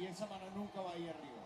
y esa mano nunca va a ahí arriba.